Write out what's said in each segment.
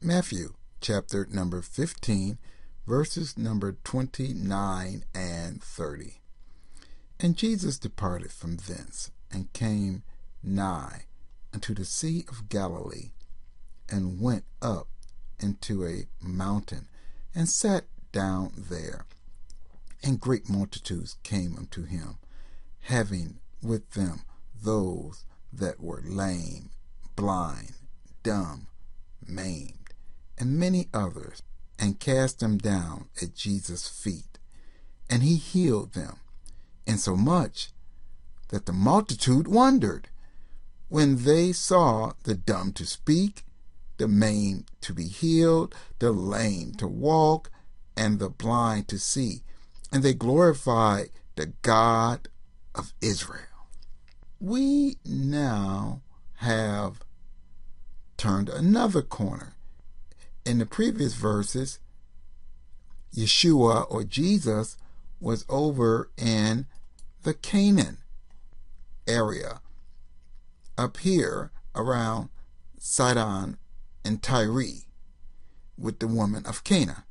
Matthew chapter number 15, verses number 29 and 30. And Jesus departed from thence and came nigh unto the Sea of Galilee, and went up into a mountain, and sat down there. And great multitudes came unto him, having with them those that were lame, blind, dumb, maimed, and many others, and cast them down at Jesus' feet. And he healed them, insomuch that the multitude wondered when they saw the dumb to speak, the maimed to be healed, the lame to walk, and the blind to see. And they glorified the God of Israel. We now have turned another corner. In the previous verses, Yeshua or Jesus was over in the Canaan area up here around Sidon and Tyre with the woman of Canaan.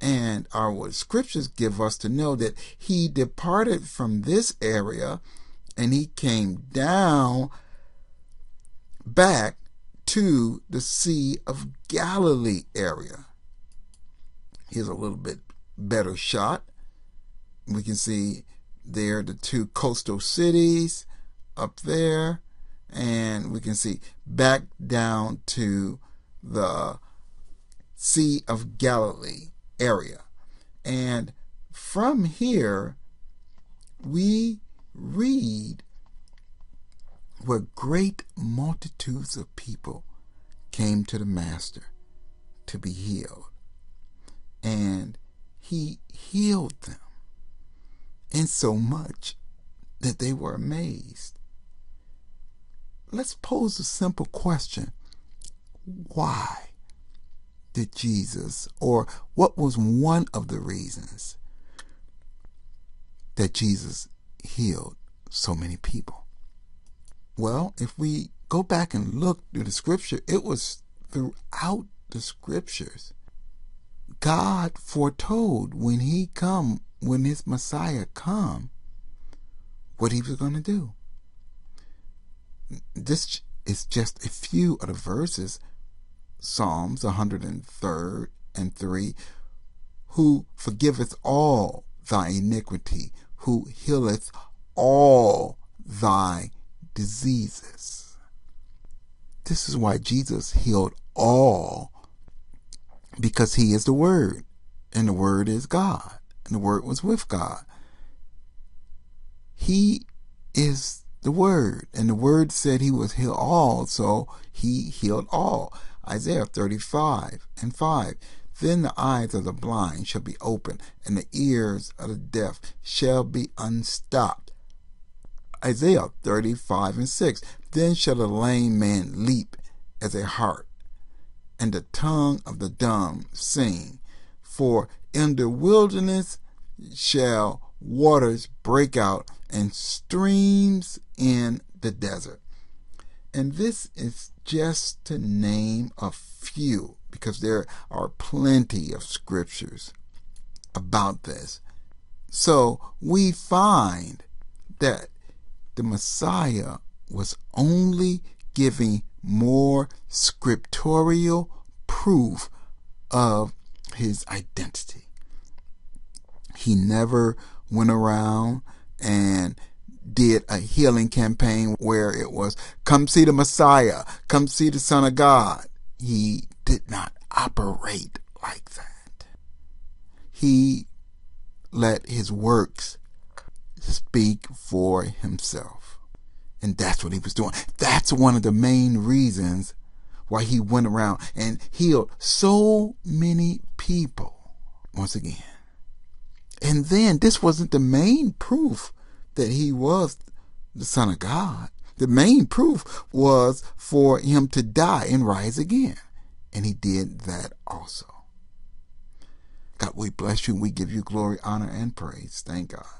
And our scriptures give us to know that he departed from this area and he came down back to the Sea of Galilee area. Here's a little bit better shot. We can see there the two coastal cities up there, and we can see back down to the Sea of Galilee area. And from here, we read where great multitudes of people came to the Master to be healed. And he healed them, in so much that they were amazed let's pose a simple question. Why did Jesus, or what was one of the reasons that Jesus healed so many people? Well, if we go back and look through the scripture, it was throughout the scriptures. God foretold when he come, when his Messiah come, what he was going to do this is just a few of the verses. Psalms 103 and 3 Who forgiveth all thy iniquity, who healeth all thy diseases. This is why Jesus healed all, because he is the Word, and the Word is God, and the Word was with God. He is the word. And the word said he would heal all, so he healed all. Isaiah 35 and 5. Then the eyes of the blind shall be opened, and the ears of the deaf shall be unstopped. Isaiah 35 and 6. Then shall the lame man leap as a hart, and the tongue of the dumb sing. For in the wilderness shall waters break out and streams in the desert. And this is just to name a few because there are plenty of scriptures about this. So we find that the Messiah was only giving more scriptural proof of his identity. He never went around and did a healing campaign where it was, come see the Messiah, come see the Son of God. He did not operate like that. He let his works speak for himself. And that's what he was doing. That's one of the main reasons why he went around and healed so many people. Once again, and then this wasn't the main proof that he was the Son of God. The main proof was for him to die and rise again. And he did that also. God, we bless you and we give you glory, honor, and praise. Thank God.